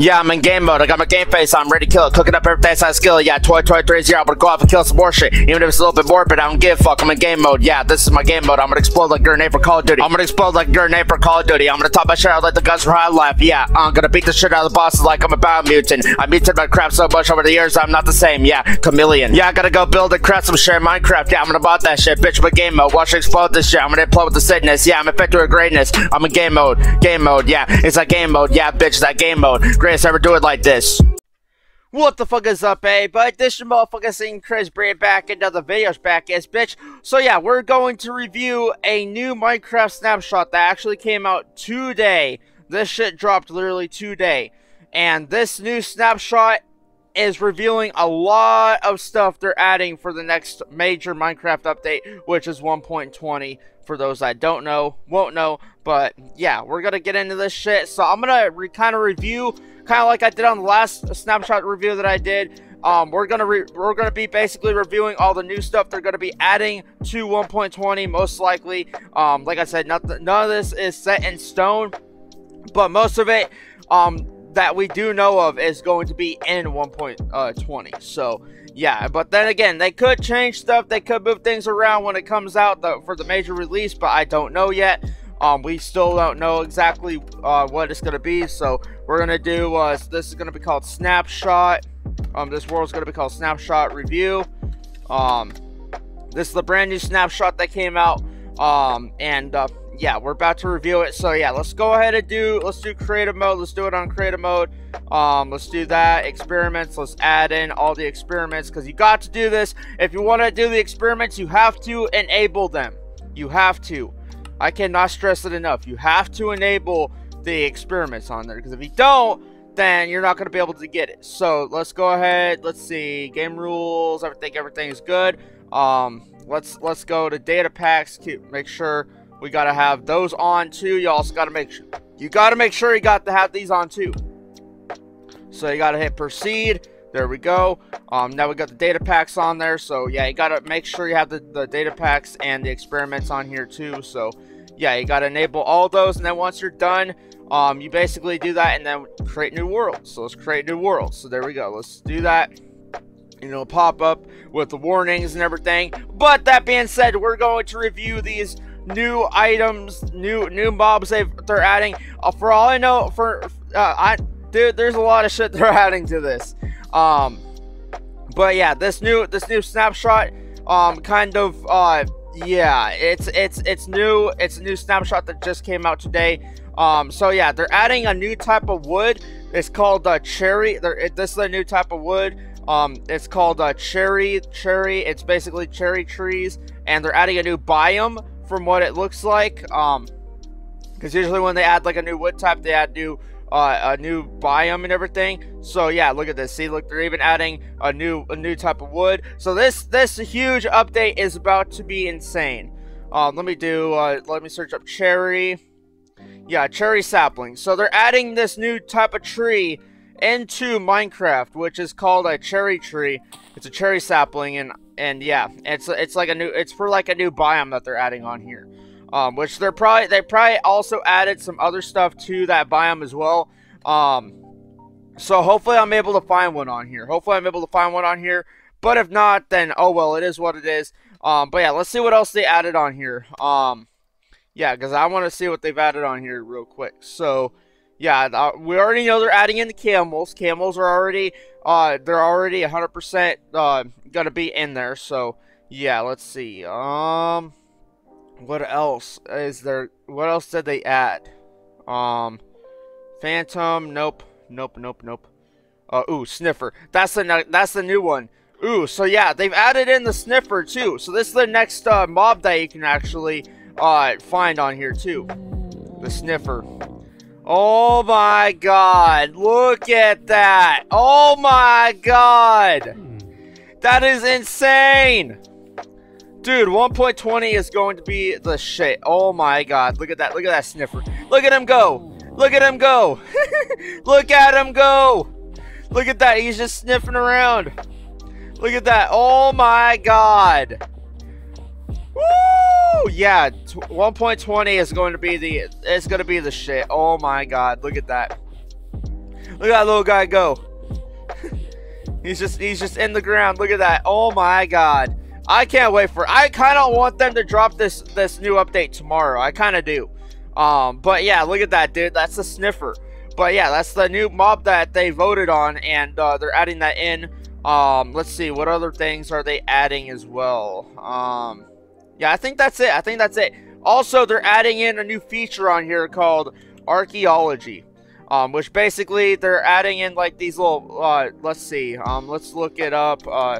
Yeah, I'm in game mode. I got my game face. I'm ready to kill it. Cooking up everything I skill. Yeah, toy, toy, three zero. I'm gonna go off and kill some more shit. Even if it's a little bit morbid, I don't give a fuck. I'm in game mode. Yeah, this is my game mode. I'm gonna explode like a grenade for Call of Duty. I'm gonna explode like a grenade for Call of Duty. I'm gonna top my shit out like the guns from High Life. Yeah, I'm gonna beat the shit out of the bosses like I'm a biomutant. I mutated my crap so much over the years, I'm not the same. Yeah, chameleon. Yeah, I gotta go build and craft some shit in Minecraft. Yeah, I'm gonna bot that shit. Bitch, with game mode. Watch it explode this shit. I'm gonna play with the sickness. Yeah, I'm infected with greatness. I'm in game mode. Game mode. Yeah, it's like game mode. Yeah, bitch, that game mode. Greatest ever do it like this. What the fuck is up, eh? But this is motherfucker seeing Chris bring back another videos back as bitch. So yeah, we're going to review a new Minecraft snapshot that actually came out today. This shit dropped literally today. And this new snapshot is revealing a lot of stuff they're adding for the next major Minecraft update, which is 1.20. For those that don't know, won't know, but yeah, we're gonna get into this shit. So I'm gonna kind of review kind of like I did on the last snapshot review that I did. Um, we're gonna we're gonna be basically reviewing all the new stuff they're gonna be adding to 1.20 most likely. Um, like I said, none of this is set in stone, but most of it um, that we do know of is going to be in 1.20. So yeah, but then again, they could change stuff. They could move things around when it comes out the, for the major release, but I don't know yet. Um, we still don't know exactly uh, what it's going to be, so we're going to do, uh, this is going to be called Snapshot. Um, this world is going to be called Snapshot Review. Um, this is the brand new Snapshot that came out, um, and, uh, yeah, we're about to review it, so yeah, let's go ahead and do, let's do creative mode, let's do it on creative mode, um, let's do that, experiments, let's add in all the experiments, because you got to do this, if you want to do the experiments, you have to enable them, you have to, I cannot stress it enough. You have to enable the experiments on there because if you don't, then you're not going to be able to get it. So let's go ahead. Let's see game rules. Everything, everything is good. Um, let's let's go to data packs. Keep make sure we got to have those on too. You also got to make sure you got to make sure you got to have these on too. So you got to hit proceed. There we go. Um, now we got the data packs on there. So yeah, you got to make sure you have the, the data packs and the experiments on here too. So yeah, you got to enable all those, and then once you're done, um, you basically do that and then create new worlds. So let's create new worlds. So there we go. Let's do that. You know, pop up with the warnings and everything. But that being said, we're going to review these new items, new new mobs they they're adding. Uh, for all I know, for uh, I dude, there's a lot of shit they're adding to this. Um, but yeah, this new this new snapshot, um, kind of uh yeah, it's it's it's new. It's a new snapshot that just came out today. Um, so yeah, they're adding a new type of wood. It's called uh, cherry. They're, this is a new type of wood. Um, it's called cherry. Cherry. It's basically cherry trees, and they're adding a new biome from what it looks like. Um, because usually when they add like a new wood type, they add new uh, a new biome and everything. So yeah, look at this. See, look, they're even adding a new a new type of wood. So this this huge update is about to be insane. Um, let me do. Uh, let me search up cherry. Yeah, cherry sapling. So they're adding this new type of tree into Minecraft, which is called a cherry tree. It's a cherry sapling, and and yeah, it's it's like a new. It's for like a new biome that they're adding on here. Um, which they're probably they probably also added some other stuff to that biome as well. Um, so hopefully I'm able to find one on here. Hopefully I'm able to find one on here. But if not, then oh well, it is what it is. Um, but yeah, let's see what else they added on here. Um, yeah, because I want to see what they've added on here real quick. So yeah, uh, we already know they're adding in the camels. Camels are already uh they're already 100% uh gonna be in there. So yeah, let's see. Um. What else is there? What else did they add? Um, Phantom. Nope. Nope. Nope. Nope. Uh, ooh, Sniffer. That's the that's the new one. Ooh, so yeah, they've added in the Sniffer too. So this is the next uh, mob that you can actually uh, find on here too. The Sniffer. Oh my god, look at that. Oh my god. That is insane. Dude, 1.20 is going to be the shit. Oh my god. Look at that. Look at that sniffer. Look at him go. Look at him go. Look at him go. Look at that. He's just sniffing around. Look at that. Oh my god. Woo! Yeah, 1.20 is going to be the it's going to be the shit. Oh my god. Look at that. Look at that little guy go. he's just he's just in the ground. Look at that. Oh my god. I can't wait for I kind of want them to drop this this new update tomorrow. I kind of do. Um, but yeah, look at that, dude. That's the sniffer. But yeah, that's the new mob that they voted on, and uh, they're adding that in. Um, let's see, what other things are they adding as well? Um, yeah, I think that's it. I think that's it. Also, they're adding in a new feature on here called Archaeology. Um, which basically they're adding in like these little, uh, let's see, um, let's look it up, uh,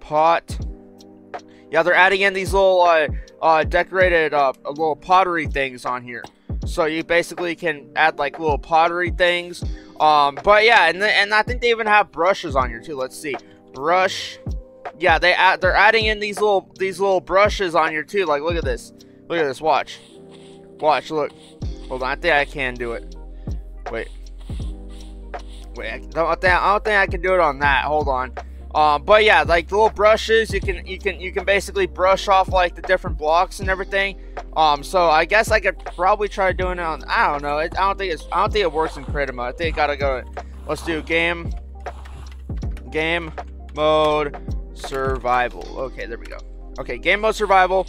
pot, yeah, they're adding in these little, uh, uh, decorated, uh, little pottery things on here, so you basically can add like little pottery things, um, but yeah, and, and I think they even have brushes on here too, let's see, brush, yeah, they add, they're adding in these little, these little brushes on here too, like, look at this, look at this, watch, watch, look, hold on, I think I can do it, Wait. Wait, I don't, think, I don't think I can do it on that. Hold on. Um, but yeah, like the little brushes, you can you can you can basically brush off like the different blocks and everything. Um, so I guess I could probably try doing it on. I don't know. It, I don't think it's. I don't think it works in creative mode. I think I gotta go. Let's do game. Game mode survival. Okay, there we go. Okay, game mode survival.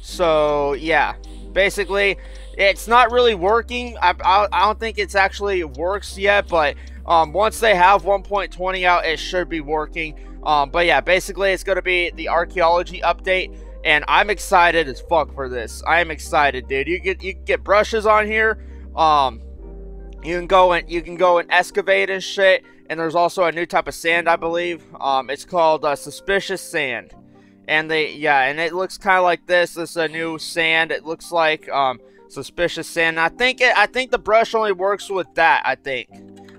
So yeah, basically it's not really working. I, I, I don't think it's actually works yet, but um, once they have 1.20 out, it should be working. Um, but yeah, basically, it's going to be the archaeology update, and I'm excited as fuck for this. I am excited, dude. You get you get brushes on here. Um, you can go and you can go and excavate and shit. And there's also a new type of sand, I believe. Um, it's called uh, suspicious sand. And they, yeah, and it looks kind of like this. This is a new sand. It looks like, um, Suspicious sand. I think it. I think the brush only works with that. I think.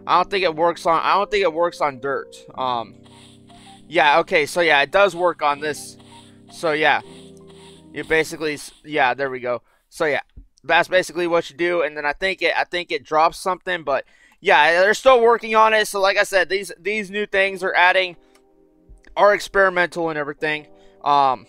I don't think it works on. I don't think it works on dirt. Um. Yeah. Okay. So yeah, it does work on this. So yeah, you basically. Yeah. There we go. So yeah, that's basically what you do. And then I think it. I think it drops something, but yeah, they're still working on it. So like I said, these these new things are adding are experimental and everything. Um.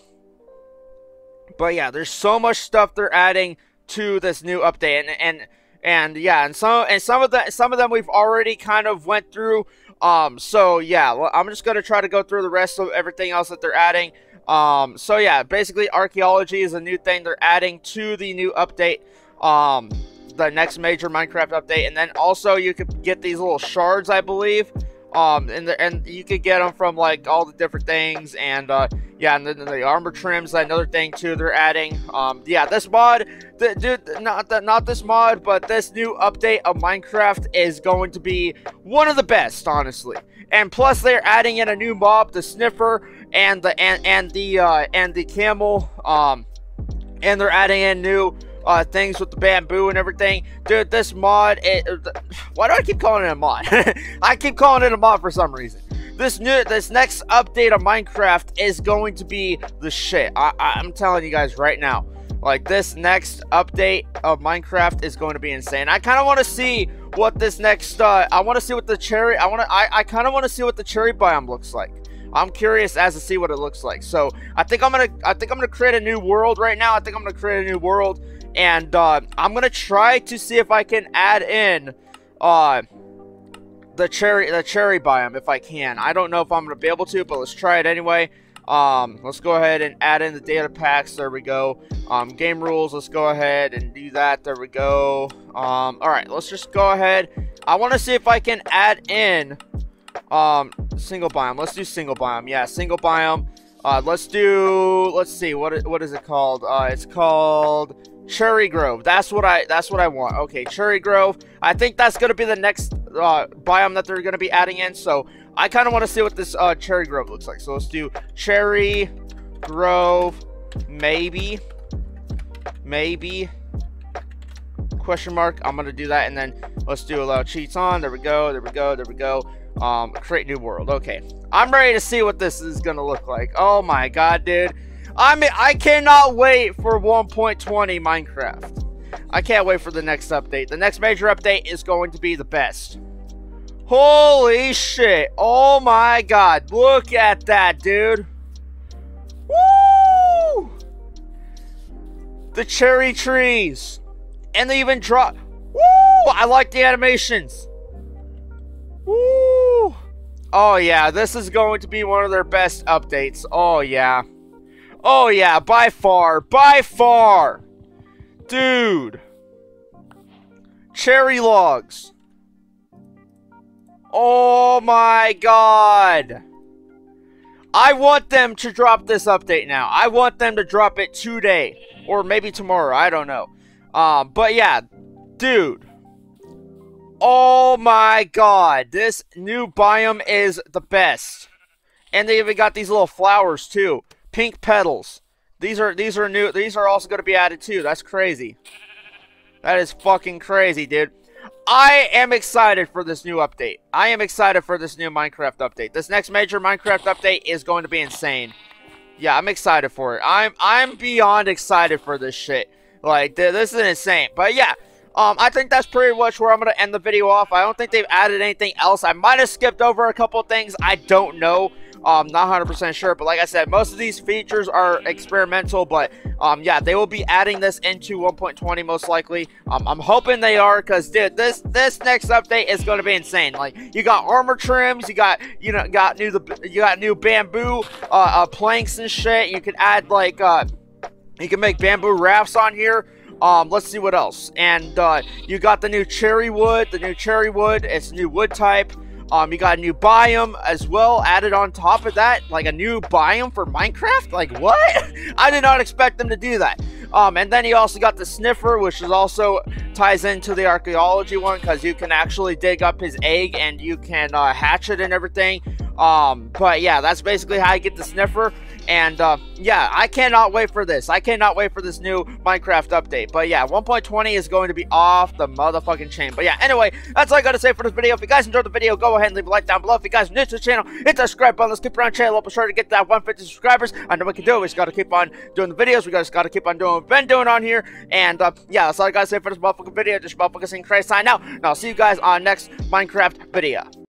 But yeah, there's so much stuff they're adding to this new update and and and yeah and some and some of the some of them we've already kind of went through. Um so yeah i'm just gonna try to go through the rest of everything else that they're adding. Um so yeah basically archaeology is a new thing they're adding to the new update um the next major minecraft update. And then also you could get these little shards i believe. Um, and the, and you could get them from like all the different things, and uh, yeah, and then the armor trims, another thing too. They're adding. Um, yeah, this mod, the, dude, not the, not this mod, but this new update of Minecraft is going to be one of the best, honestly. And plus, they're adding in a new mob, the Sniffer, and the and and the uh, and the Camel. Um, and they're adding in new uh, things with the bamboo and everything. Dude, this mod, it, why do I keep calling it a mod? I keep calling it a mod for some reason. This new, this next update of Minecraft is going to be the shit. I, I, I'm telling you guys right now. Like this next update of Minecraft is going to be insane. I kind of want to see what this next. Uh, I want to see what the cherry. I want to. I, I kind of want to see what the cherry biome looks like. I'm curious as to see what it looks like. So I think I'm gonna. I think I'm gonna create a new world right now. I think I'm gonna create a new world and uh, I'm gonna try to see if I can add in uh, the cherry the cherry biome if I can. I don't know if I'm gonna be able to, but let's try it anyway. Um, let's go ahead and add in the data packs. There we go. Um, game rules. Let's go ahead and do that. There we go. Um, all right, let's just go ahead. I want to see if I can add in um, single biome. Let's do single biome. Yeah, single biome. Uh, let's do. Let's see. What what is it called? Uh, it's called Cherry Grove. That's what I that's what I want. Okay, Cherry Grove. I think that's to be the next uh, biome that they're going to be adding in. So I kind of want to see what this uh, Cherry Grove looks like. So let's do Cherry Grove. Maybe. Maybe. Question mark. I'm going to do that. And then let's do allow cheats on. There we go. There we go. There we go. Um, create new world. Okay. I'm ready to see what this is going to look like. Oh my god, dude. I mean, I cannot wait for 1.20 Minecraft. I can't wait for the next update. The next major update is going to be the best. Holy shit. Oh my god. Look at that, dude. Woo! The cherry trees. And they even drop. Woo! I like the animations. Oh yeah, this is going to be one of their best updates. Oh yeah. Oh yeah, by far, by far. Dude. Cherry logs. Oh my god. I want them to drop this update now. I want them to drop it today. Or maybe tomorrow. I don't know. Um, but yeah, dude. Oh my god. This new biome is the best. And they even got these little flowers too. Pink petals. These are these are new. These are also going to be added too. That's crazy. That is fucking crazy, dude. I am excited for this new update. I am excited for this new Minecraft update. This next major Minecraft update is going to be insane. Yeah, I'm excited for it. I'm I'm beyond excited for this shit. Like, this is insane. But yeah, um, I think that's pretty much where I'm going to end the video off. I don't think they've added anything else. I might have skipped over a couple things. I don't know. Um, not 100% sure, but like I said, most of these features are experimental, but um, yeah, they will be adding this into 1.20 most likely. Um, I'm hoping they are, because dude, this this next update is going to be insane. Like, you got armor trims, you got you know got new the you got new bamboo uh, uh, planks and shit. You can add like uh, you can make bamboo rafts on here. Um, let's see what else. And uh, you got the new cherry wood. The new cherry wood. It's a new wood type. Um, you got a new biome as well added on top of that, like a new biome for Minecraft. Like what? I did not expect them to do that. Um, and then you also got the sniffer, which is also ties into the archaeology one because you can actually dig up his egg and you can uh, hatch it and everything. Um, but yeah, that's basically how you get the sniffer. And uh, yeah, I cannot wait for this. I cannot wait for this new Minecraft update. But yeah, 1.20 is going to be off the motherfucking chain. But yeah, anyway, that's all I got to say for this video. If you guys enjoyed the video, go ahead and leave a like down below. If you guys are new to the channel, hit that subscribe button. Let's keep around channel. Be sure to get that 150 subscribers. I know we can do it. We just got to keep on doing the videos. We just got to keep on doing what we've been doing on here. And uh, yeah, that's all I got to say for this motherfucking video. Just motherfucking saying Christ sign out. And I'll see you guys on next Minecraft video.